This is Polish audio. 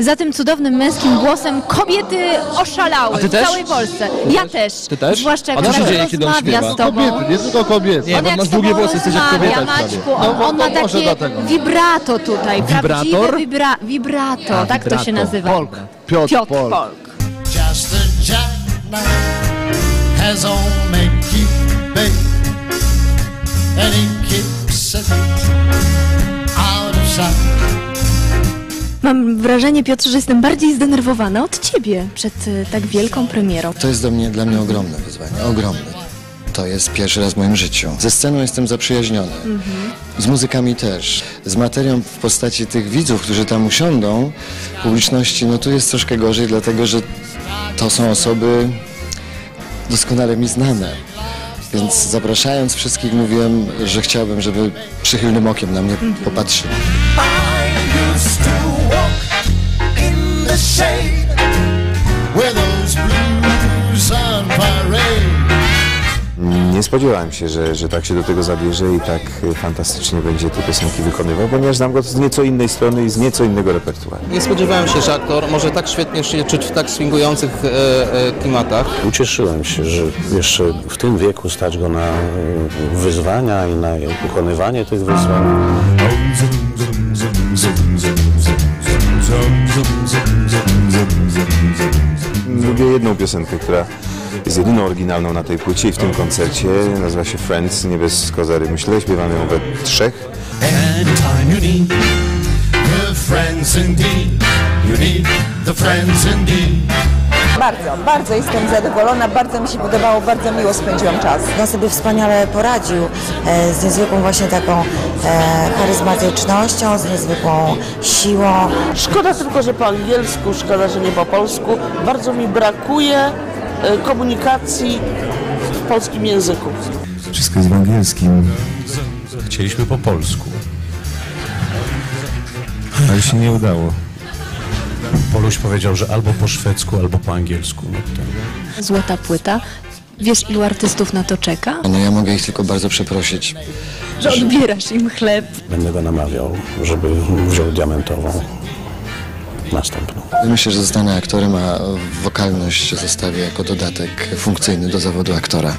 Za tym cudownym męskim głosem kobiety oszalały A ty w całej Polsce. Ja też. Ty też? Zwłaszcza A jak się dzieje, kiedy on rozmawia śpiewa? z tobą. Kobiety, nie tylko kobiety. Nie, On jak masz z długie włosy, jesteś jak kobieta. Maćku, No, on, bo- on ma może takie vibrato tutaj, prawdziwe Vibrator? vibra, vibrato, tak to się vibrato. nazywa. Polk. Piotr, Piotr Polk. Polk. Just a jackknife has on Mam wrażenie, Piotrze, że jestem bardziej zdenerwowana od ciebie przed y, tak wielką premierą. To jest dla mnie, dla mnie ogromne wyzwanie, ogromne. To jest pierwszy raz w moim życiu. Ze sceną jestem zaprzyjaźniony. Z muzykami też. Z materią w postaci tych widzów, którzy tam usiądą, publiczności, no tu jest troszkę gorzej, dlatego że to są osoby doskonale mi znane. Więc zapraszając wszystkich mówiłem, że chciałbym, żeby przychylnym okiem na mnie popatrzyli. Spodziewałem się, że, że tak się do tego zabierze i tak y, fantastycznie będzie te piosenki wykonywał, ponieważ znam go z nieco innej strony i z nieco innego repertuaru. Nie spodziewałem się, że aktor może tak świetnie się czuć w tak swingujących e, e, klimatach. Ucieszyłem się, że jeszcze w tym wieku stać go na e, wyzwania i na wykonywanie tych wyzwań. Lubię jedną piosenkę, która jest jedyną oryginalną na tej płycie i w tym koncercie. Nazywa się Friends, nie bez kozary myślę. Śpiewamy ją we trzech. Anytime you need the friends indeed, you need the friends indeed. Bardzo, bardzo jestem zadowolona, bardzo mi się podobało, bardzo miło spędziłam czas. On sobie wspaniale poradził e, z niezwykłą właśnie taką e, charyzmatycznością, z niezwykłą siłą. Szkoda tylko, że po angielsku, szkoda, że nie po polsku. Bardzo mi brakuje komunikacji w polskim języku. Wszystko jest w angielskim, Chcieliśmy po polsku. ale się nie udało. Poluś powiedział, że albo po szwedzku, albo po angielsku. No to... Złota płyta. Wiesz, ilu artystów na to czeka? No ja mogę ich tylko bardzo przeprosić. Że odbierasz im chleb. Będę go namawiał, żeby wziął diamentową. Myślę, że zostanę aktorem, a wokalność zostawię jako dodatek funkcyjny do zawodu aktora.